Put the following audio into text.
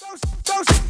Don't, don't.